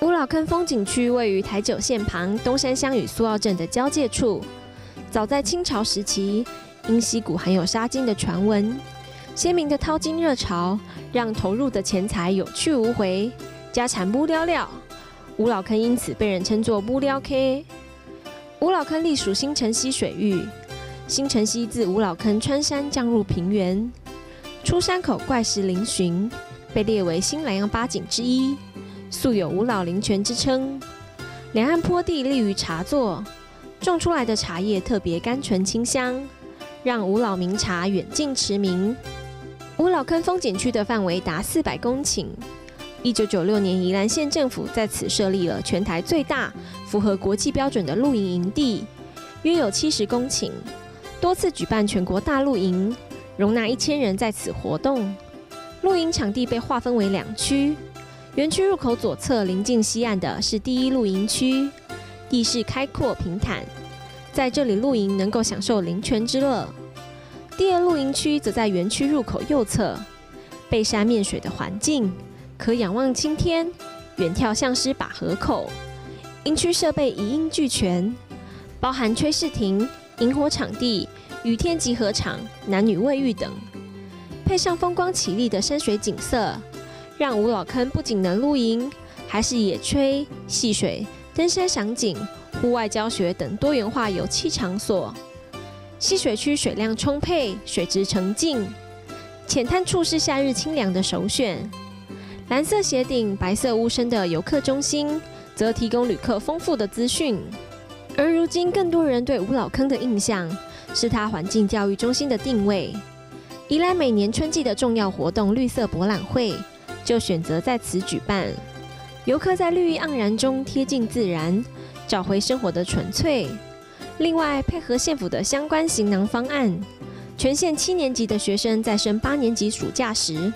五老坑风景区位于台九线旁东山乡与苏澳镇的交界处。早在清朝时期，因溪谷含有沙金的传闻，鲜明的淘金热潮让投入的钱财有去无回，家产不了了。五老坑因此被人称作不了 K。五老坑隶属新城溪水域，新城溪自五老坑穿山降入平原，出山口怪石嶙峋，被列为新南洋八景之一。素有五老林泉之称，两岸坡地利于茶作，种出来的茶叶特别甘醇清香，让五老名茶远近驰名。五老坑风景区的范围达四百公顷，一九九六年宜兰县政府在此设立了全台最大、符合国际标准的露营营地，约有七十公顷，多次举办全国大露营，容纳一千人在此活动。露营场地被划分为两区。园区入口左侧临近西岸的是第一露营区，地势开阔平坦，在这里露营能够享受林泉之乐。第二露营区则在园区入口右侧，背山面水的环境，可仰望青天，远眺象狮把河口。营区设备一应俱全，包含炊事亭、萤火场地、雨天集合场、男女卫浴等，配上风光绮丽的山水景色。让五老坑不仅能露营，还是野炊、戏水、登山赏景、户外教学等多元化游憩场所。戏水区水量充沛，水质澄净，浅滩处是夏日清凉的首选。蓝色斜顶、白色屋身的游客中心，则提供旅客丰富的资讯。而如今，更多人对五老坑的印象，是它环境教育中心的定位。宜兰每年春季的重要活动——绿色博览会。就选择在此举办，游客在绿意盎然中贴近自然，找回生活的纯粹。另外，配合县府的相关行囊方案，全县七年级的学生在升八年级暑假时，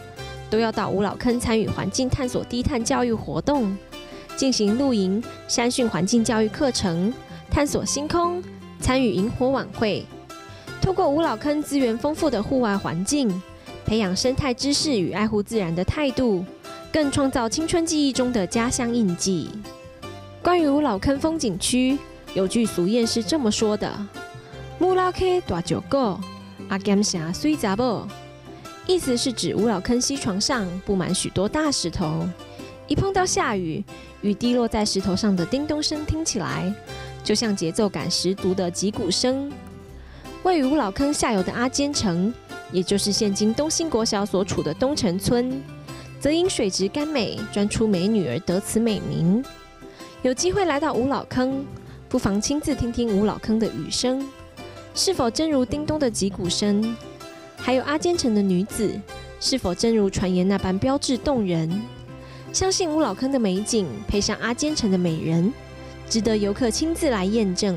都要到五老坑参与环境探索低碳教育活动，进行露营、山训环境教育课程，探索星空，参与萤火晚会。透过五老坑资源丰富的户外环境。培养生态知识与爱护自然的态度，更创造青春记忆中的家乡印记。关于五老坑风景区，有句俗谚是这么说的：“木老坑大酒够，阿甘峡水杂不？”意思是指五老坑溪床上布满许多大石头，一碰到下雨，雨滴落在石头上的叮咚声听起来，就像节奏感十足的击鼓声。位于五老坑下游的阿坚城。也就是现今东兴国小所处的东城村，则因水质甘美、专出美女而得此美名。有机会来到五老坑，不妨亲自听听五老坑的雨声，是否真如叮咚的击鼓声？还有阿坚城的女子，是否真如传言那般标致动人？相信五老坑的美景配上阿坚城的美人，值得游客亲自来验证。